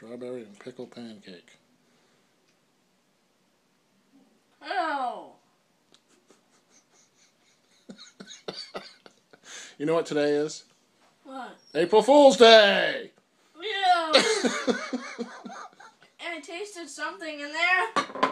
Strawberry and pickle pancake. Oh. You know what today is? What? April Fool's Day! Yeah. and I tasted something in there.